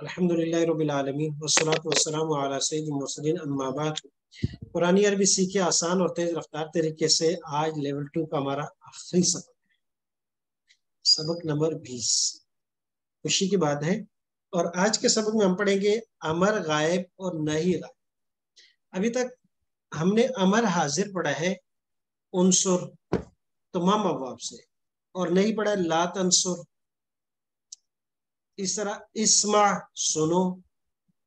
अल्हम्दुलिल्लाह रब्बिल आलमीन वस्सलातु वस्सलामु अला मुरसलीन अम्मा बाद पुरानी अरबी सीखे आसान और तेज रफ्तार तरीके से आज लेवल टू का हमारा आखिरी सबक है। सबक नंबर बीस। खुशी की बात है। और आज के सबक में हम पढ़ेंगे अमर गायब और नहीं गायब। अभी तक हमने अमर हाजिर पढ़ा है उनसुर, तमाम अबाब से। और नहीं पढ़ा लात अंसुर इस तरह इसमा सुनो,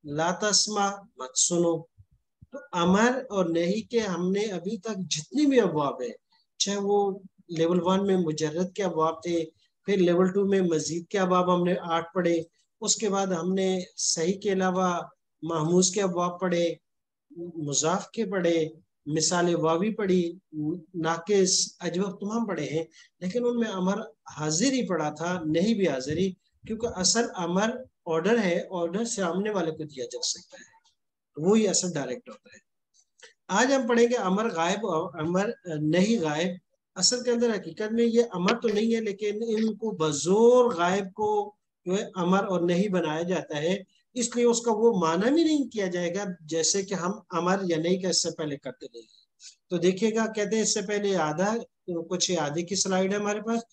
लातस्मा मत सुनो। तो अमर और नहीं के हमने अभी तक जितनी भी अबवाब है, चाहे वो लेवल वन में मुजरद के अबवाब थे, फिर लेवल टू में मजीद के अबाब हमने आठ पढ़े, उसके बाद हमने सही के अलावा महमूज के अबवाब पढ़े, मुजाफ के पढ़े, मिसाल वावी पढ़ी, नाकिस अजवब तमाम पढ़े हैं, लेकिन उनमें अमर हाजिर ही पढ़ा था, नहीं भी हाजिरी क्योंकि असल अमर ऑर्डर है ऑर्डर सामने वाले को दिया जा सकता है। वो ही असल डायरेक्ट होता है। आज हम पढ़ेंगे अमर गायब और अमर नहीं गायब। असल के अंदर हकीकत में ये अमर तो नहीं है, लेकिन इनको बजोर गायब को जो है अमर और नहीं बनाया जाता है। इसलिए उसका वो माना भी नहीं किया जाएगा, जैसे कि हम अमर या नहीं का इससे पहले करते नहीं तो देखिएगा, कहते हैं इससे पहले आधा तो कुछ आधे की स्लाइड है हमारे पास।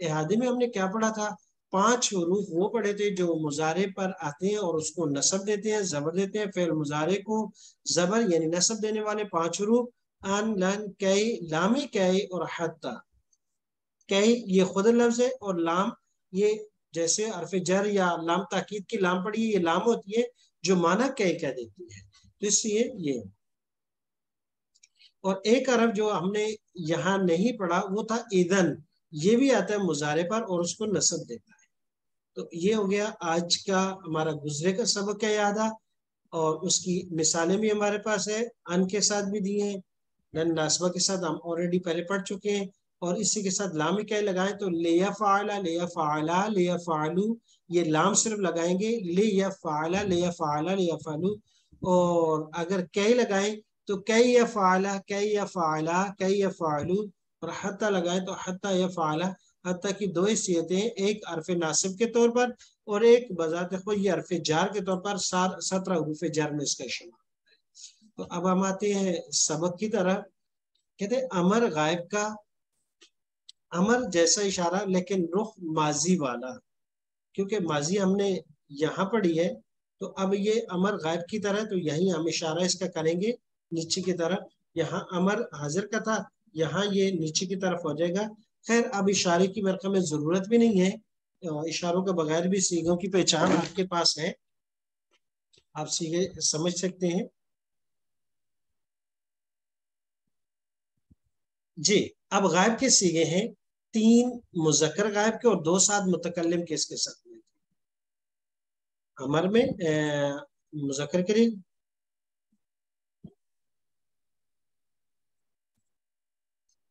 इहादे में हमने क्या पढ़ा था? पाँच हरूफ वो पढ़े थे जो मुजारे पर आते हैं और उसको नसब देते हैं, जबर देते हैं। फिर मुजारे को जबर यानी नसब देने वाले पाँच हरूफ, अन, लन कई लामी कई और हत्ता। कई ये खुद लफ्ज है और लाम ये जैसे अरफ जर या लाम ताकीद की लाम पड़ी है, ये लाम होती है जो माना कई कह देती है। तो इसलिए ये। और एक अरब जो हमने यहाँ नहीं पढ़ा, वो था ईदन ये भी आता है मुजारे पर और उसको नसब देता है। तो ये हो गया आज का हमारा गुजरे का सबक है यादा, और उसकी मिसालें भी हमारे पास है अन के साथ भी दिए हैं नन नासबा के साथ हम ऑलरेडी पहले पढ़ चुके हैं, और इसी के साथ लाम क्या लगाएँ तो ले या फ़ाला ले या फ़ाला ले या फ़ालू, ये लाम सिर्फ़ लगाएँगे ले या फ़ाला ले या फ़ाला ले या फ़ालू, और अगर कई लगाएँ तो कई या फ़ाला, कई या फ़ाला, कई या फ़ालू, और हत्ता लगाएँ तो हत्ता या फ़ाला हती की दो हैसियतें एक अरफ नासिब के तौर पर और एक बजात खुद ये अरफ जार के तौर पर सत्रह हरूफ जार में इसका शुमार तो अब हम आते हैं सबक की तरह कहते अमर गायब का, अमर जैसा इशारा, लेकिन रुख माजी वाला। क्योंकि माजी हमने यहाँ पढ़ी है तो अब ये अमर गायब की तरह तो यही हम इशारा इसका करेंगे नीचे की तरफ़। यहाँ अमर हाजिर का था, यहाँ ये नीचे की तरफ़ हो जाएगा। खैर अब इशारे की मेरे में ज़रूरत भी नहीं है। इशारों के बगैर भी सीगों की पहचान आपके पास है। आप सीगे समझ सकते हैं। जी, अब गायब के सीगे हैं। तीन मुजक्र गायब के और दो साथ मुतकलम के इसके साथ। में अमर में मुजक्र के लिए।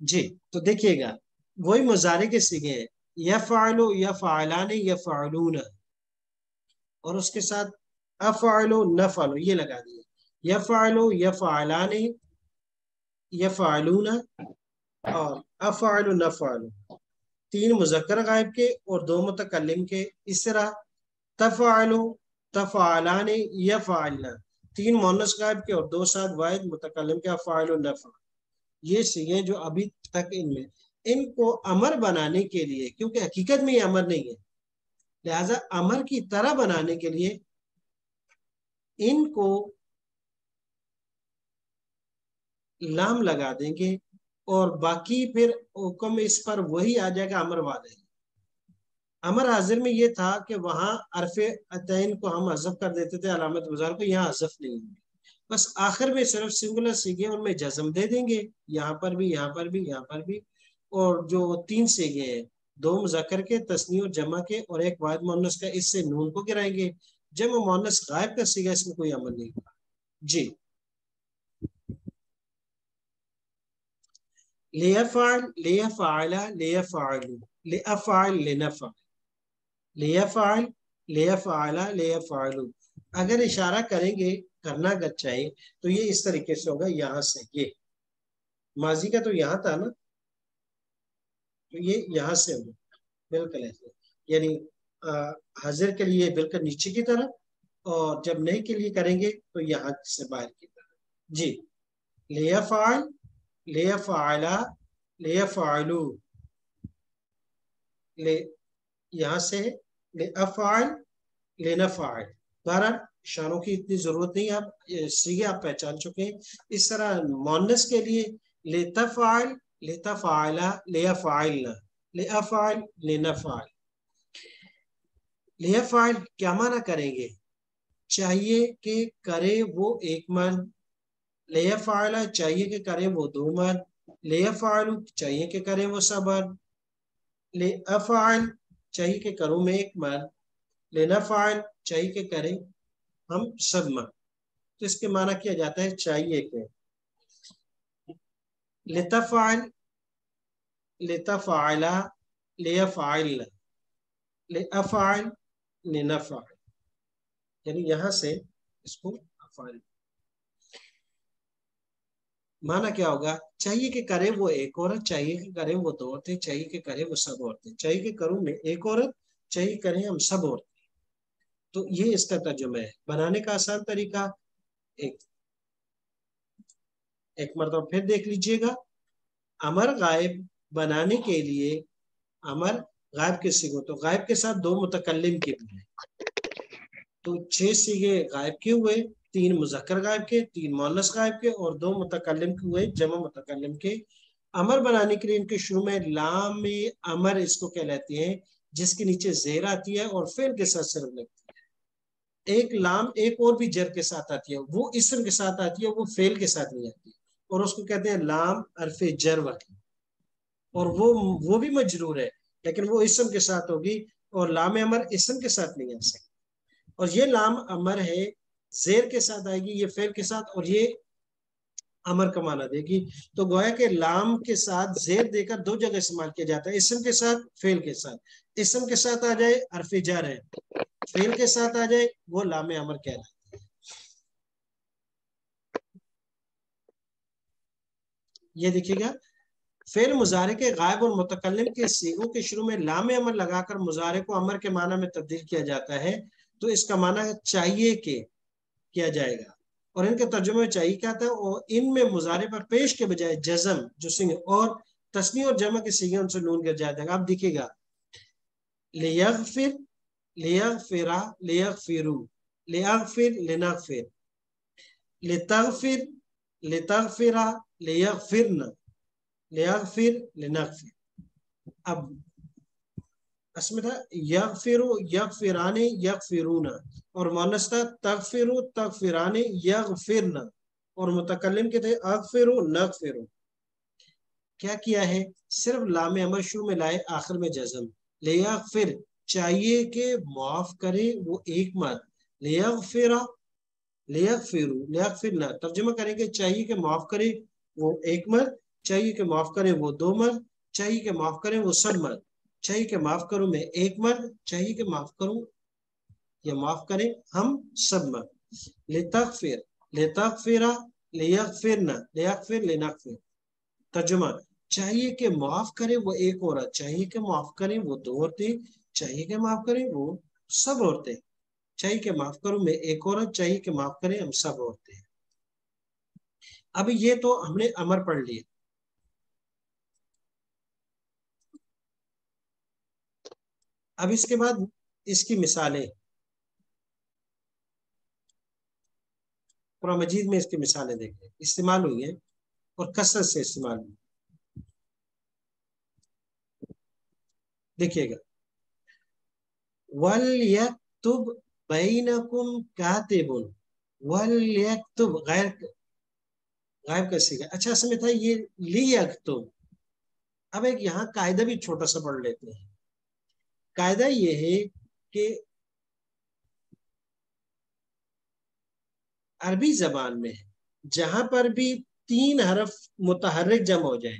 जी तो देखिएगा। वही मुजारे के सीगे। हैं या फ़ालो या फ़ालान या फ़ालून और उसके साथ अफ़ालो न फ़ालो ये लगा दिए। या फ़ालो या फ़ालान या फ़ालून और अफ़ालो न फ़ालो तीन मुजक्र गायब के और दो मुतकलम के। इस तरह तफ़ालो तफ़ालान या फ़ालना तीन मोनस गायब के और दो साथ वाहिद मुतकलम के अफ़ालो न ये सीगे जो अभी तक इनमें इनको अमर बनाने के लिए, क्योंकि हकीकत में ये अमर नहीं है। लिहाजा अमर की तरह बनाने के लिए इनको लाम लगा देंगे और बाकी फिर हुक्म इस पर वही आ जाएगा, अमर वाले अमर हाजिर में ये था कि वहाँ अरफे अतैन को हम हजफ कर देते थे, अलामत गुजार को, यहाँ हजफ नहीं होंगे। बस आखिर में सिर्फ़ सिंगुलर सीखे, उनमें जज्म दे देंगे, यहाँ पर भी, यहाँ पर भी, यहाँ पर भी। और जो तीन सीगे हैं, दो मुजक्कर के तस्नी और जमा के, और एक वाद मोनस का, इससे नून को गिराएँगे। जब मोनस गायब का सीगा, इसमें कोई अमल नहीं होगा। जी। लियफ़ाल, लियफ़ाला, लियफ़ालू, लियफ़ाल लिनफ़ाल अगर इशारा करेंगे, करना अगर चाहे तो ये इस तरीके से होगा, यहाँ से, ये। माजी का तो यहाँ था ना? तो ये यहाँ से होगा। बिल्कुल ऐसे। यानी हाजिर के लिए बिल्कुल नीचे की तरफ़ और जब नहीं के लिए करेंगे तो यहाँ से बाहर की तरफ़ जी। लेफाल लेफाला लेफालू ले, यहाँ से ले अफाल लेनफाल। बहरहाल, शानों की इतनी ज़रूरत नहीं, आप सीगे आप पहचान चुके हैं। इस तरह मोनस के लिए लेतफाल लेतफाला लेफाइलना लेअफाल लेनफाल लेफाल क्या माना करेंगे? चाहिए कि करे वो एक मन। लेफाला चाहिए कि करे वो दो मन। लेफालू चाहिए कि करे वो सबन ले अफाल चाहिए कि करूँ मैं एक मन। लेना फ़ाइल चाहिए कि करें हम सब मन। तो इसके माना किया जाता है चाहिए के। लेतफाइल लेतफाइला लेफाइल लेअफाइल लेनफाइल यानी यहाँ से इसको अफाइल माना क्या होगा चाहिए कि करे वो एक औरत चाहिए कि करे वो दो औरतें चाहिए कि करे वो सब औरतें चाहिए कि करूँ मैं एक औरत चाहिए करें हम सब औरतें तो ये इसका तर्जुमा है बनाने का आसान तरीका एक एक मरतबा फिर देख लीजिएगा। अमर गायब बनाने के लिए अमर गायब के सिगो तो गायब के साथ दो मुतकलम के भी हैं। तो छह सीगे गायब के हुए? तीन मुजक्कर गायब के, तीन मोलस गायब के और दो मुतकलम के हुए, जमा मुतकलम के। अमर बनाने के लिए इनके शुरू में लाम अमर इसको कहलाती है, जिसके नीचे जेर आती है और फेल के साथ सिर्फ़ लगती है। एक लाम एक और भी जर के साथ आती है, वो इसम के साथ आती है, वो फेल के साथ नहीं आती। और उसको कहते हैं लाम अरफे जर वाली और वो वो भी मजरूर है, लेकिन वो इसम के साथ होगी और लाम अमर इसम के साथ नहीं आ सकती। और ये लाम अमर है, जेर के साथ आएगी, ये फेल के साथ और ये अमर का माना देगी। तो गोया के लाम के साथ जेर देकर दो जगह इस्तेमाल किया जाता है, इसम के साथ फेल के साथ। इसम के साथ आ जाए अरफी जार है फेल के साथ आ जाए, वो लाम अमर कहलाती है ये देखिएगा फेल मुजारे के गायब और मुतकलम के सीगों के शुरू में लाम अमर लगाकर मुजारे को अमर के माना में तब्दील किया जाता है तो इसका माना चाहिए कि किया जाएगा। और इनके तर्जुमे में चाहिए क्या था? और इनमें मुजारे पर पेश के बजाय जजम, जो सिंह और तस्नी और जमा के सिंह उनसे नून गिर जाएगा आप दिखेगा लियग फिर लियग फिरा लियग फिरू लियग फिर लिनग फिर लितग फिर लितग फिरा लियग फिर न लियग फिर लिनग फिर अब था यग फिरू यग फिराने यग फिरूना और मोनस था तग फिरू तग फिराने यग फिरना और मुतकलम के थे अग फिरू नग फिरू क्या किया है सिर्फ़ लाम अमर शुरू में लाए आखिर में जजम लिया फिर चाहिए कि माफ़ करे वो एक मत लिया फिरा तर्जुमा करेंगे चाहिए कि माफ़ करे वो एक मत चाहिए कि माफ़ करे वो दो मर्द चाहिए कि माफ़ करे वो सब मर्द चाहिए कि माफ़ करूँ मैं एक मर्द चाहिए कि माफ़ करूँ या माफ़ करें हम सब मर्द लेतक फिर लेतक फिरा लेयक फिर न लेयक फिर लेनक फिर तर्जुमा, चाहिए कि माफ़ करे वो एक औरत, चाहिए कि माफ़ करें वो दो औरतें, चाहिए कि माफ़ करें वो सब औरतें। चाहिए कि माफ़ करूँ, मैं एक औरत चाहिए कि माफ़ करें, हम सब औरतें अब ये तो हमने अमर पढ़ लिया। अब इसके बाद इसकी मिसालें। कुरान मजीद में इसकी मिसालें देखें। इस्तेमाल हुई है और कसरत से इस्तेमाल हुई। देखिएगा। वल यक्तुब बैनकुम कातिबुन वल यक्तुब गैर गायब कैसे गया अच्छा समय था, ये ली यक्तुब अब एक यहाँ कायदा भी छोटा सा पढ़ लेते हैं। कायदा ये है कि अरबी जबान में जहाँ पर भी तीन हरफ मुतहरक जम हो जाए।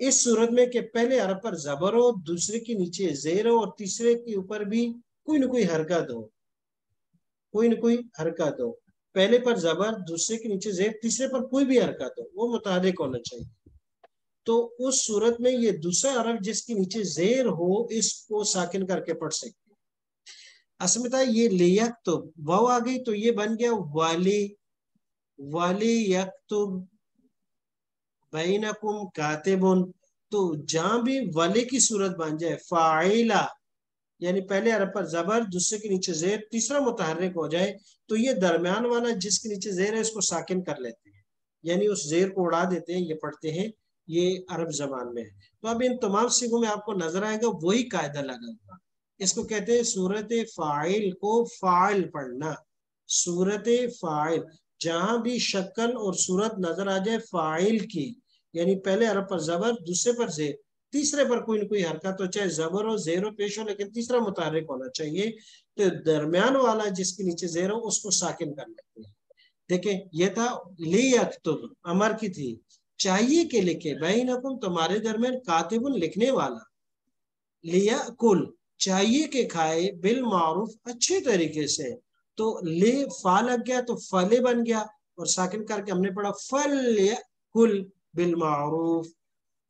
इस सूरत में कि पहले हरफ पर जबर हो दूसरे के नीचे जेर हो और तीसरे के ऊपर भी कोई ना कोई हरकत हो। कोई ना कोई हरकत हो। पहले पर जबर, दूसरे के नीचे जेर तीसरे पर कोई भी हरकत हो, वो मुतहरक होना चाहिए। तो उस सूरत में ये दूसरा अरब जिसके नीचे जेर हो, इसको साकिन करके पढ़ सकते अस्मिता ये लियक तो वो आ गई तो ये बन गया वाली। वाली यकतुब बैनकुम कातिबुन। तो जहाँ भी वाले की सूरत बन जाए, फाइला यानी पहले अरब पर जबर, दूसरे के नीचे जेर, तीसरा मुतहरक हो जाए तो ये दरमियान वाला जिसके नीचे जेर है, इसको साकिन कर लेते हैं। यानी उस जेर को उड़ा देते हैं, ये पढ़ते हैं, ये अरब जबान में है। तो अब इन तमाम सिगों में आपको नज़र आएगा, वही कायदा लगा हुआ। इसको कहते हैं सूरत फ़ाइल को फ़ाइल पढ़ना। सूरत फ़ाइल, जहाँ भी शक्ल और सूरत नज़र आ जाए, फ़ाइल की। यानी पहले अरब पर जबर, दूसरे पर जेर। तीसरे पर कोई ना कोई हरकत हो, चाहे जबर हो, जेर हो, पेश हो, लेकिन तीसरा मुतारिक होना चाहिए तो दरमियान वाला जिसके नीचे जेर हो, उसको साकिन कर लेते हैं। देखें ये था ली अख्तुब अमर की थी। चाहिए के लिखे बैनकुम तुम्हारे दरमियान कातिबुल लिखने वाला। लिया कुल चाहिए के खाए, बिल मारूफ, अच्छे तरीके से। तो ले, फा लग गया तो फले बन गया, और साकिन करके हमने पढ़ा, फल कुल बिल मारूफ।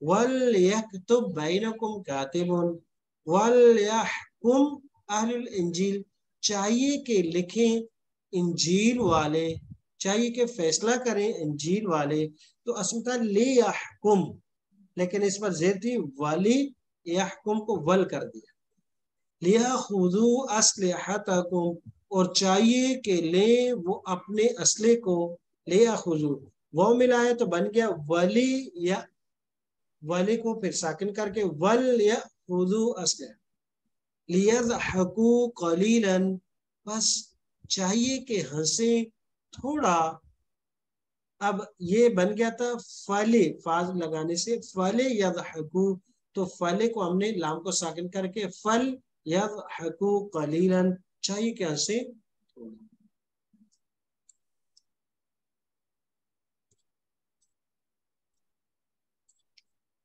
वल यकतुब बैनकुम कातिबुन वल यहकुम इंजील चाहिए कि लिखें इंजील वाले चाहिए कि फैसला करें इंजील वाले तो असमता ले यहकुम लेकिन इस पर जेर थी वाली यहकुम को वल कर दिया लिया खुदू असलहतकुम और चाहिए कि ले वो अपने असले को ले खुजू वो मिला है तो बन गया वली या वली को फिर साकिन करके, वल कलीलन, बस चाहिए कि हंसे थोड़ा। अब ये बन गया था फले, फाज लगाने से फले यजहकू। तो फले को हमने लाम को साकिन करके, फल यद हकू कलीलन, चाहिए कि हंसे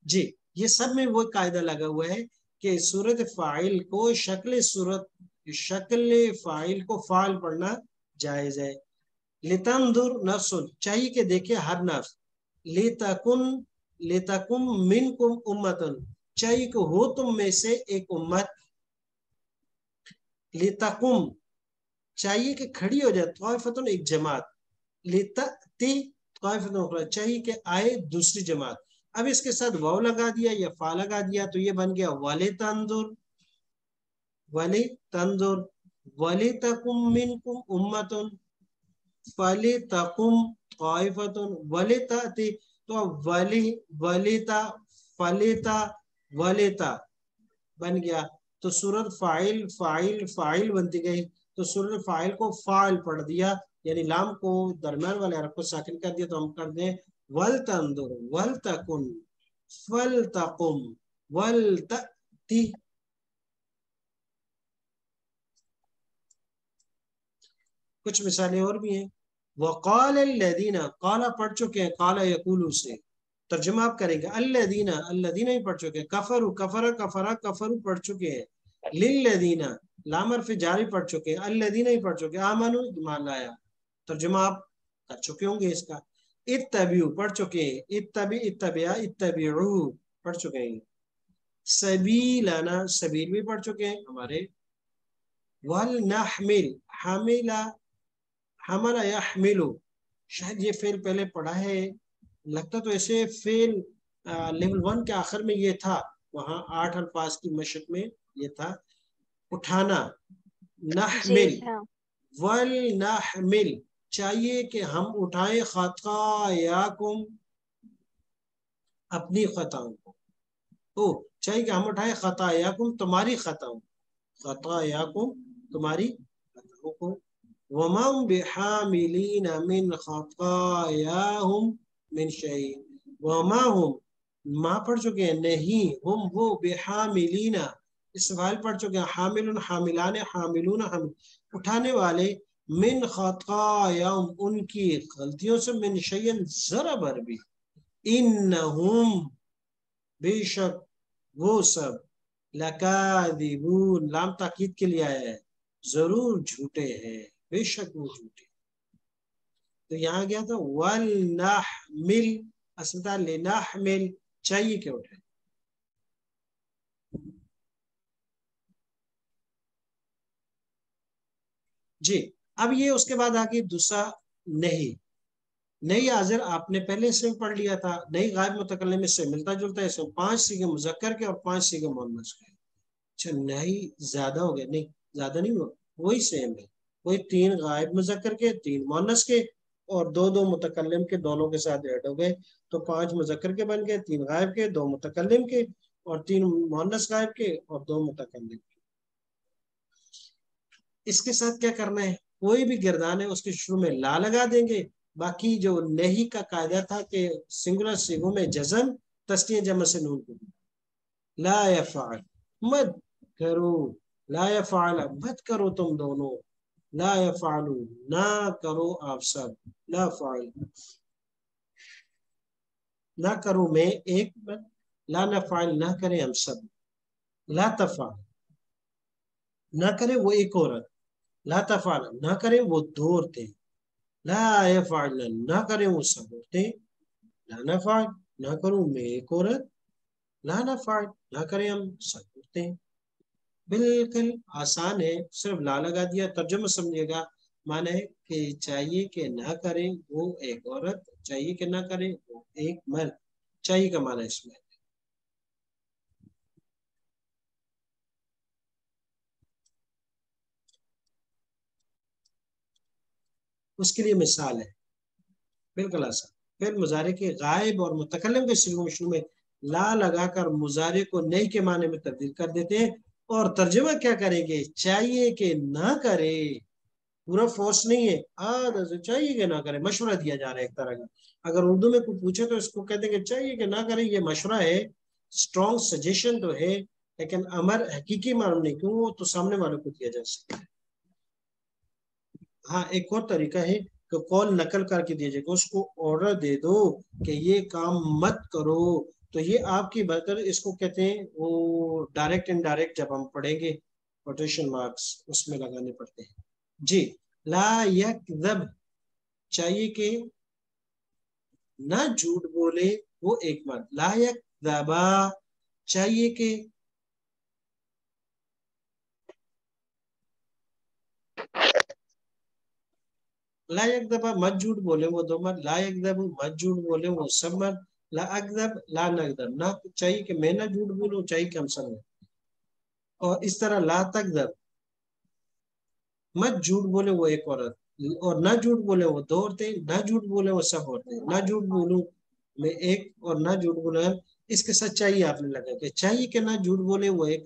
जी, ये सब में वो कायदा लगा हुआ है कि सूरत फ़ाइल को शक्ल सूरत, शक्ल फ़ाइल को फाल पढ़ना जायज़ है। लितंदुर नफ्सुन, चाहिए कि देखे हर नफ्स। लेतकुन, लेतकुम मिन कुम उम्मतन, चाहिए कि हो तुम में से एक उम्मत। लेतकुम, चाहिए कि खड़ी हो जाए तोयफतुन एक जमात। लेती चाहिए कि आए दूसरी जमात। अब इसके साथ वाव लगा दिया या फा लगा दिया तो ये बन गया वाले तंदुर वाले तंदुर, वाले तकुम मिन कुम उम्मतुन, फले तकुम ताइफतुन, वले ताती तो वली वलिता फलेता वलेता बन गया। तो सूरत फ़ाइल फ़ाइल फ़ाइल बनती गई। तो सूरत फ़ाइल को फ़ाइल पढ़ दिया, यानी लाम को दरमियान वाले अरब को साकिन कर दिया तो हम कर दें वल तंदुर वल तकुन फल तकुम वल ती कुछ मिसालें और भी हैं। वकाल अल्लदीना काला पढ़ चुके हैं, काला यकूलू से। तर्जुमा आप करेंगे, अल्लदीना अल्लदीना ही पढ़ चुके हैं। कफरू, कफरा कफरा, कफरू पढ़ चुके हैं। लिल्लदीना लामर फिर जारी पढ़ चुके हैं। अल्लदीना ही पढ़ चुके आमनु ईमान लाया। तर्जुमा आप कर चुके होंगे इसका। इत्तबियु पढ़ चुके हैं। इत्तबी इत्तबिया इत्तबियु पढ़ चुके हैं। सबीलाना सबील भी पढ़ चुके हैं हमारे। वल नहमिल हमिला हमारा या हमिलो शायद ये फेल पहले पढ़ा है। लगता तो ऐसे फेल लेवल वन के आखिर में ये था। वहाँ आठ और अल्फाज की मशक में ये था। उठाना नहमिल। वल नहमिल। चाहिए कि हम उठाएँ खतायाकुम अपनी खताओं को। तो चाहिए कि हम उठाएँ खतायाकुम तुम्हारी खताओं खतायाकुम तुम्हारी खताओं को। वमम बिहामिलीन मिन खतायाहुम मिन शई वमा हम, माँ पढ़ चुके हैं, नहीं, हम वो बेहामिलीना। इस सवाल पढ़ चुके हैं हामिल हामिलान, हामिलून हम उठाने वाले मिन खतायाम उनकी गलतियों से मिन शयन जरा भर भी। इन बेशक वो सब लकादिबून लाम ताकीद के लिए आया है, ज़रूर झूठे हैं, बेशक वो झूठे तो यहाँ गया था? वल नाह मिल असमता नाह मिल चाहिए क्या उठे? जी। अब ये उसके बाद आगे दूसरा, नहीं। नई हाजिर आपने पहले से पढ़ लिया था। नई गायब मुतकल में से मिलता जुलता है। इसमें पाँच सीगे मुजक्कर के और पाँच सीगे मोहम्मद के। अच्छा नहीं, ज़्यादा हो गया। नहीं, ज़्यादा नहीं हुआ। वही सेम है। वही तीन गायब मुजक्कर के, तीन मोनस के और दो दो मुतकलम के दोनों के साथ ऐड हो गए। तो पाँच मुजक्कर के बन गए, तीन गायब के, दो मुतकलम के और तीन मोहनस गायब के और दो मुतकलम के। इसके साथ क्या करना है? कोई भी गिरदान है, उसके शुरू में ला लगा देंगे। बाकी जो नहीं का कायदा था कि सिंगुलर सिगों में जजम, तस्तियाँ जमा से नून को ला यफाल, मत करो, ला यफाल, मत करो तुम दोनों। ला यफालू, ना करो आप सब। ला फाल, ना करो मैं एक, ला ना फ़ाइल ना करें हम सब। ला तफा ना करे वो एक औरत। ला तफाल ना करे वो दो औरतें ला यफाल ना करे वो सब औरतें ला नफाल, ना करूँ मैं एक औरत। लाना नफाल, ना करें हम सब औरतें बिल्कुल आसान है, सिर्फ़ ला लगा दिया, तर्जुमा समझिएगा माने कि चाहिए कि ना करें वो एक औरत, चाहिए कि ना करें वो एक मर्द। चाहिए का माना इसमें। उसके लिए मिसाल है। बिल्कुल आसान फिर मुजारे के गायब और मुतकलम के सिलगो शुरू में ला लगाकर मुजारे को नई के माने में तब्दील कर देते हैं और तर्जुमा क्या करेंगे? चाहिए कि ना करे। पूरा फोर्स नहीं है। आदत चाहिए कि ना करे। मशवरा दिया जा रहा है एक तरह का। अगर उर्दू में कोई पूछे तो इसको कहते हैं चाहिए कि ना करे, ये मशवरा है। स्ट्रॉन्ग सजेशन तो है, लेकिन अमर हकीकी मालूम नहीं क्यों वो तो सामने वालों को दिया जा सकता है। हाँ एक और तरीका है कि कॉल नकल करके दिया जाएगा उसको ऑर्डर दे दो कि ये काम मत करो। तो ये आपकी बरकर इसको कहते हैं, वो डायरेक्ट इनडायरेक्ट जब हम पढ़ेंगे कोटेशन मार्क्स उसमें लगाने पड़ते हैं। जी, ला यकदब, चाहिए कि ना झूठ बोले, वो एक बार लायक दबा चाहिए कि लायक दबा मत झूठ बोले, वो दो मत, लायक दब मत झूठ बोले, वो सब मत ला अकदब ला नकदब ना चाहिए कि मैं ना झूठ बोलूँ, चाहिए कि हम सब और इस तरह ला तक दब मत झूठ बोले वो एक औरत, और ना झूठ बोले वो दो औरतें, ना झूठ बोले वो सब औरतें। ना झूठ बोलूँ मैं एक, और ना झूठ बोले इसके साथ चाहिए आपने लगा के चाहिए कि ना झूठ बोले वो एक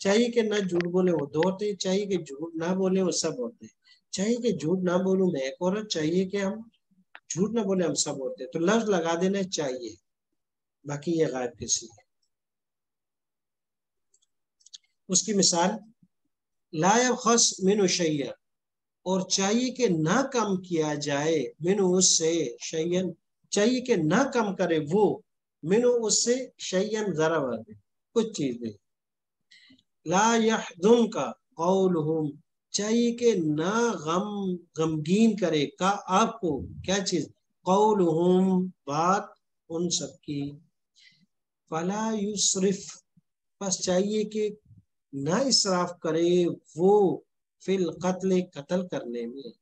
चाहिए कि ना झूठ बोले वो दो औरतें, चाहिए कि झूठ ना बोले वो सब औरतें। चाहिए कि झूठ ना बोलूँ मैं? एक औरत चाहिए कि हम झूठ ना बोले, हम सब औरतें। तो लफ्ज लगा देना चाहिए। बाकी ये गायब किसी है उसकी मिसाल लायब खस मिन शैया और चाहिए कि ना कम किया जाए, मिन उससे शैयन चाहिए कि ना कम करे वो, मिन उससे शैयन जरा कुछ चीज़ें ला यहजुन का चाहिए कि ना गम, गमगीन करे, का आपको क्या चीज़? कौल बात उन सबकी। फला युसरिफ, बस चाहिए कि ना इसराफ करे वो फिल कत्ल कत्ल करने में।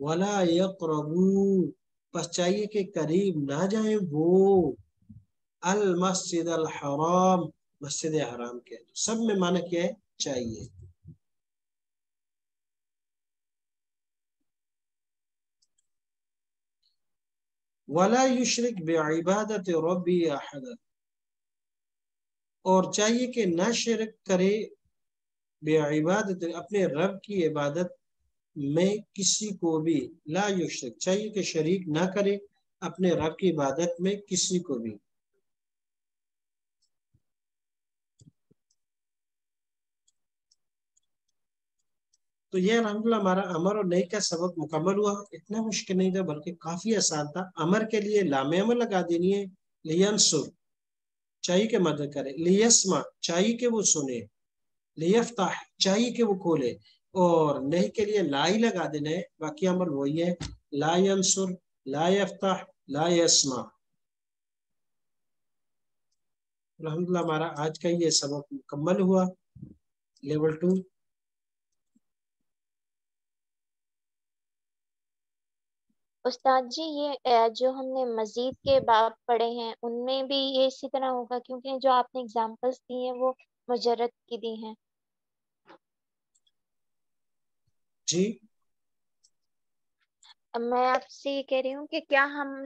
वला यकरबू, बस चाहिए कि करीब ना जाए वो। अल मस्जिद अल हराम, मस्जिद हराम के। सब में माना क्या है? चाहिए। वला युशरिक बेइबादत रबी अहद और चाहिए कि न शिरक करे बेइबादत, अपने रब की इबादत में किसी को भी ला युशरक। चाहिए कि शरीक ना करे, अपने रब की इबादत में किसी को भी। तो ये अलहमदुल्ला हमारा अमर और नई का सबक मुकम्मल हुआ। इतना मुश्किल नहीं था, बल्कि काफ़ी आसान था। अमर के लिए लामे अमर लगा देनी है। लियन सुर चाहिए कि मदद करे। लियसमा चाहिए कि वो सुने। लियफ्ता चाहिए कि वो खोले। और नहीं के लिए लाई लगा देना। है बाकी अमल वही है। लायनसुर लायफ्ता लायसमा अलहमदुल्ला हमारा आज का ये सबक मुकम्मल हुआ। Level two. उस्ताद जी ये जो हमने मजीद के बाप पढ़े हैं उनमें भी ये इसी तरह होगा क्योंकि जो आपने एग्जांपल्स दी हैं वो मुजरत की दी हैं। जी। मैं आपसे ये कह रही हूँ कि क्या हम